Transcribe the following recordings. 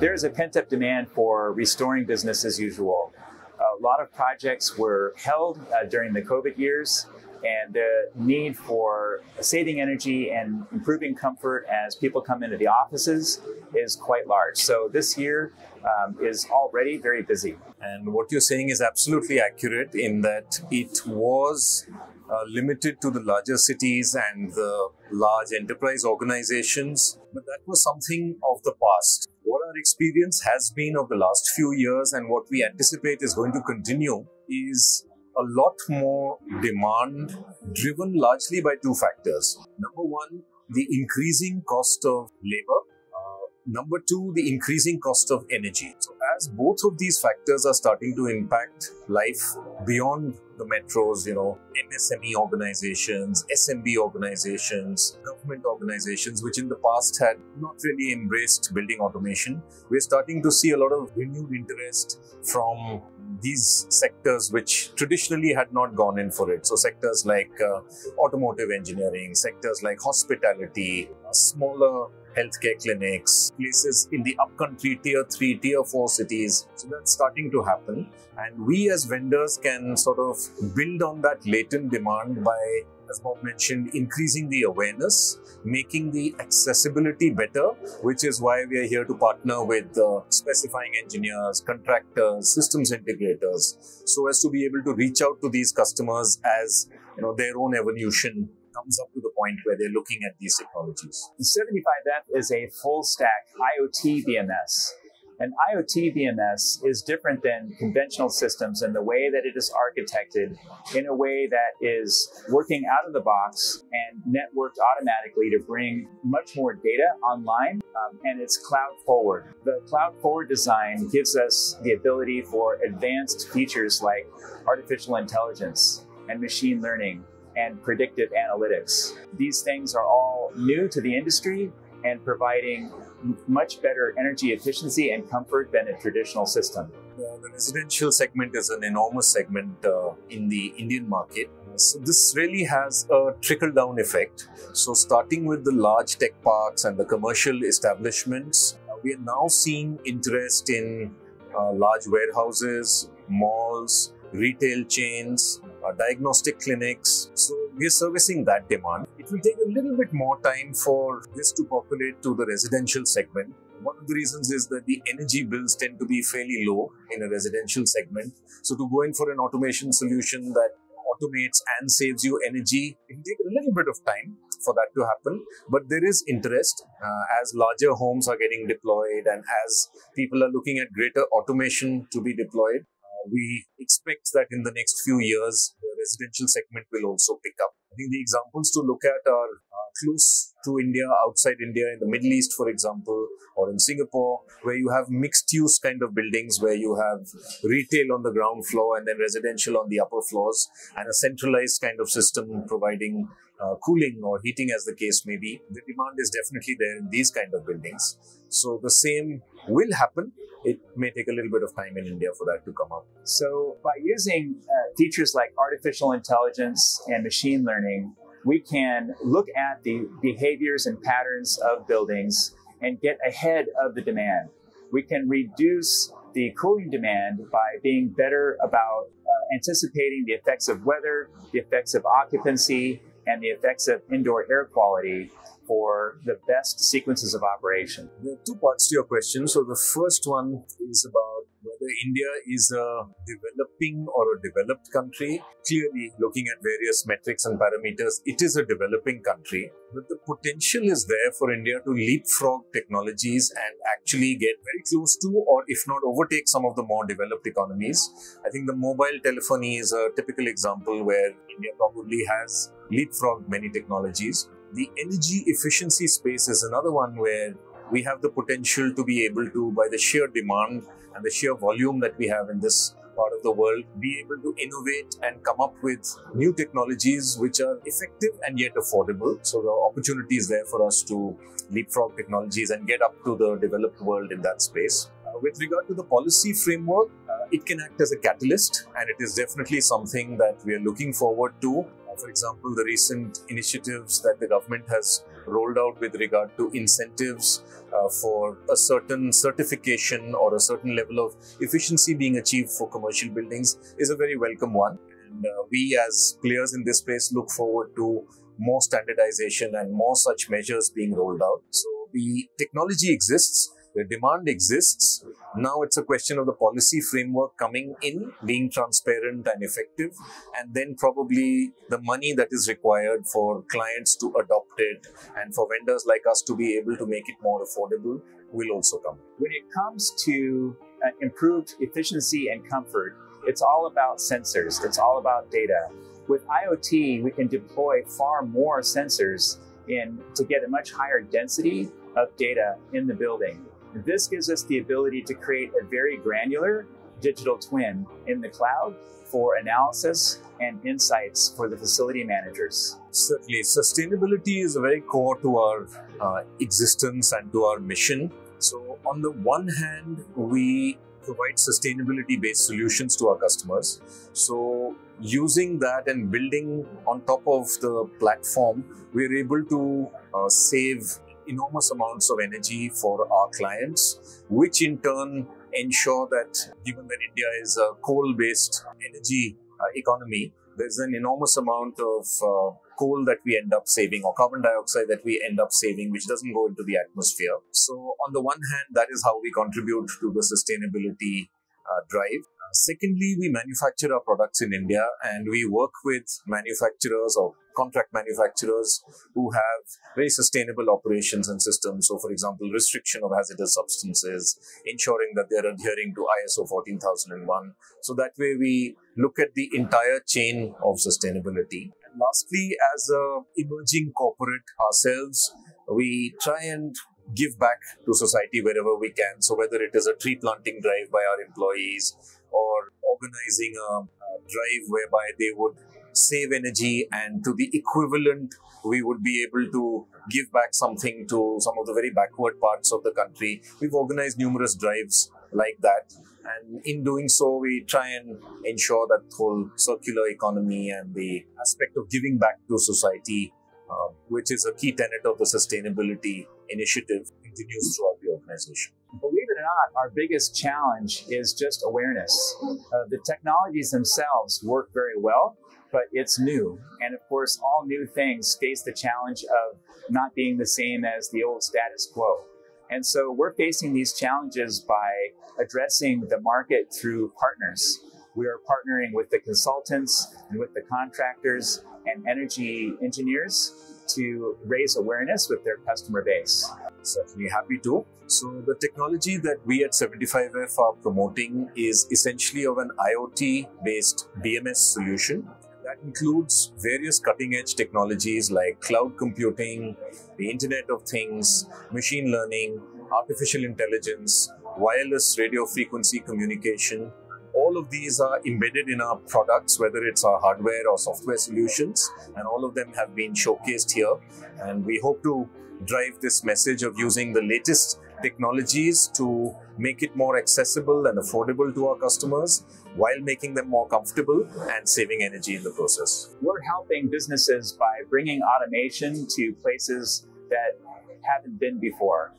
there is a pent up demand for restoring business as usual. A lot of projects were held uh, during the COVID years, and the need for saving energy and improving comfort as people come into the offices is quite large. So this year um, is already very busy. And what you're saying is absolutely accurate in that it was uh, limited to the larger cities and the large enterprise organizations, but that was something of the past. What our experience has been of the last few years and what we anticipate is going to continue is a lot more demand driven largely by two factors. Number one, the increasing cost of labor. Uh, number two, the increasing cost of energy. So, as both of these factors are starting to impact life beyond the metros, you know, MSME organizations, SMB organizations, government organizations, which in the past had not really embraced building automation, we're starting to see a lot of renewed interest from these sectors which traditionally had not gone in for it. So, sectors like uh, automotive engineering, sectors like hospitality, uh, smaller healthcare clinics, places in the upcountry, tier three, tier four cities. So, that's starting to happen. And we as vendors can sort of build on that latent demand by as Bob mentioned, increasing the awareness, making the accessibility better, which is why we are here to partner with uh, specifying engineers, contractors, systems integrators, so as to be able to reach out to these customers as you know their own evolution comes up to the point where they're looking at these technologies. 75F is a full stack IoT BMS. An IoT BMS is different than conventional systems in the way that it is architected in a way that is working out of the box and networked automatically to bring much more data online um, and it's cloud forward. The cloud forward design gives us the ability for advanced features like artificial intelligence and machine learning and predictive analytics. These things are all new to the industry and providing much better energy efficiency and comfort than a traditional system. the residential segment is an enormous segment uh, in the Indian market. So this really has a trickle down effect. So starting with the large tech parks and the commercial establishments, we are now seeing interest in uh, large warehouses, malls, retail chains, uh, diagnostic clinics. So we're servicing that demand. It will take a little bit more time for this to populate to the residential segment. One of the reasons is that the energy bills tend to be fairly low in a residential segment. So to go in for an automation solution that automates and saves you energy, it will take a little bit of time for that to happen. But there is interest uh, as larger homes are getting deployed and as people are looking at greater automation to be deployed we expect that in the next few years, the residential segment will also pick up. Think the examples to look at are uh, close to India, outside India, in the Middle East, for example, or in Singapore, where you have mixed use kind of buildings where you have retail on the ground floor and then residential on the upper floors, and a centralized kind of system providing uh, cooling or heating, as the case may be. The demand is definitely there in these kind of buildings. So the same will happen. It may take a little bit of time in India for that to come up. So, by using uh, features like artificial intelligence and machine learning, we can look at the behaviors and patterns of buildings and get ahead of the demand. We can reduce the cooling demand by being better about uh, anticipating the effects of weather, the effects of occupancy, and the effects of indoor air quality for the best sequences of operation. There are two parts to your question. So the first one is about India is a developing or a developed country. Clearly, looking at various metrics and parameters, it is a developing country. But the potential is there for India to leapfrog technologies and actually get very close to, or if not overtake, some of the more developed economies. I think the mobile telephony is a typical example where India probably has leapfrogged many technologies. The energy efficiency space is another one where we have the potential to be able to, by the sheer demand and the sheer volume that we have in this part of the world, be able to innovate and come up with new technologies which are effective and yet affordable. So the opportunity is there for us to leapfrog technologies and get up to the developed world in that space. Uh, with regard to the policy framework, uh, it can act as a catalyst and it is definitely something that we are looking forward to for example, the recent initiatives that the government has rolled out with regard to incentives uh, for a certain certification or a certain level of efficiency being achieved for commercial buildings is a very welcome one. And uh, we, as players in this space, look forward to more standardization and more such measures being rolled out. So the technology exists the demand exists. Now it's a question of the policy framework coming in, being transparent and effective, and then probably the money that is required for clients to adopt it and for vendors like us to be able to make it more affordable will also come. When it comes to uh, improved efficiency and comfort, it's all about sensors, it's all about data. With IoT, we can deploy far more sensors in to get a much higher density of data in the building. This gives us the ability to create a very granular digital twin in the cloud for analysis and insights for the facility managers. Certainly, sustainability is a very core to our uh, existence and to our mission. So, on the one hand, we provide sustainability based solutions to our customers. So, using that and building on top of the platform, we're able to uh, save enormous amounts of energy for our clients, which in turn ensure that given that India is a coal based energy uh, economy, there's an enormous amount of uh, coal that we end up saving or carbon dioxide that we end up saving, which doesn't go into the atmosphere. So, on the one hand, that is how we contribute to the sustainability uh, drive. Secondly, we manufacture our products in India and we work with manufacturers or contract manufacturers who have very sustainable operations and systems. So, for example, restriction of hazardous substances, ensuring that they're adhering to ISO 14001. So that way we look at the entire chain of sustainability. And lastly, as a emerging corporate ourselves, we try and give back to society wherever we can. So whether it is a tree planting drive by our employees or organizing a, a drive whereby they would save energy and to the equivalent we would be able to give back something to some of the very backward parts of the country. We've organized numerous drives like that. And in doing so we try and ensure that whole circular economy and the aspect of giving back to society uh, which is a key tenet of the sustainability initiative continues throughout the organization or not, our biggest challenge is just awareness. Uh, the technologies themselves work very well, but it's new. And of course, all new things face the challenge of not being the same as the old status quo. And so we're facing these challenges by addressing the market through partners. We are partnering with the consultants and with the contractors and energy engineers to raise awareness with their customer base. Certainly happy to. So, the technology that we at 75F are promoting is essentially of an IoT based BMS solution. That includes various cutting edge technologies like cloud computing, the Internet of Things, machine learning, artificial intelligence, wireless radio frequency communication, all of these are embedded in our products, whether it's our hardware or software solutions, and all of them have been showcased here. And we hope to drive this message of using the latest technologies to make it more accessible and affordable to our customers while making them more comfortable and saving energy in the process. We're helping businesses by bringing automation to places that haven't been before.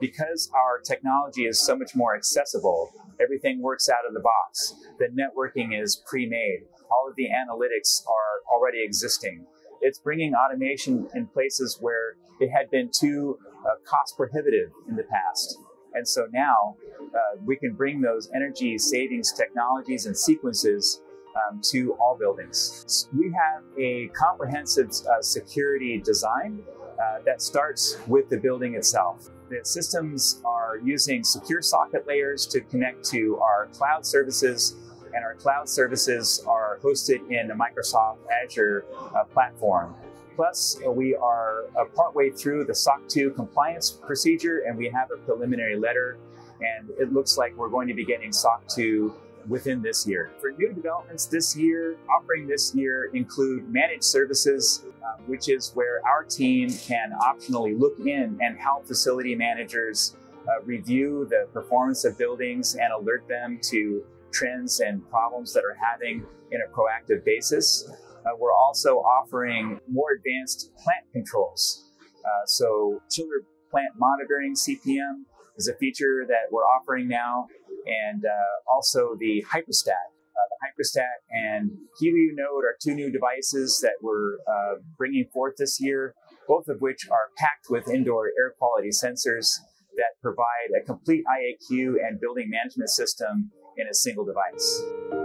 Because our technology is so much more accessible, Everything works out of the box. The networking is pre made. All of the analytics are already existing. It's bringing automation in places where it had been too uh, cost prohibitive in the past. And so now uh, we can bring those energy savings technologies and sequences um, to all buildings. We have a comprehensive uh, security design uh, that starts with the building itself. The systems are using secure socket layers to connect to our cloud services, and our cloud services are hosted in the Microsoft Azure uh, platform. Plus, uh, we are uh, partway through the SOC 2 compliance procedure, and we have a preliminary letter, and it looks like we're going to be getting SOC 2 within this year. For new developments this year, offering this year include managed services, uh, which is where our team can optionally look in and help facility managers uh, review the performance of buildings and alert them to trends and problems that are having in a proactive basis. Uh, we're also offering more advanced plant controls Uh, so chiller plant monitoring CPM is a feature that we're offering now, and uh, also the Hyperstat. Uh, the Hyperstat and Helio Node are two new devices that we're uh, bringing forth this year, both of which are packed with indoor air quality sensors that provide a complete IAQ and building management system in a single device.